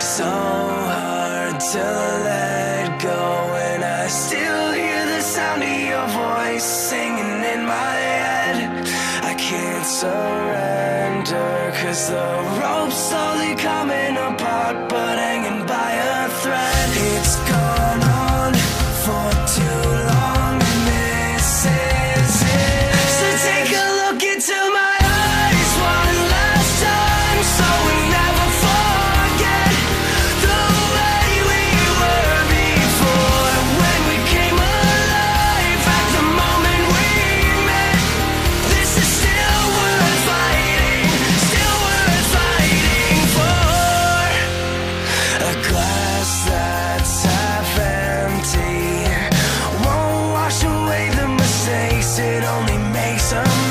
so hard to let go, and I still hear the sound of your voice singing in my head. I can't surrender, cause the rope's slowly coming apart, but hanging make some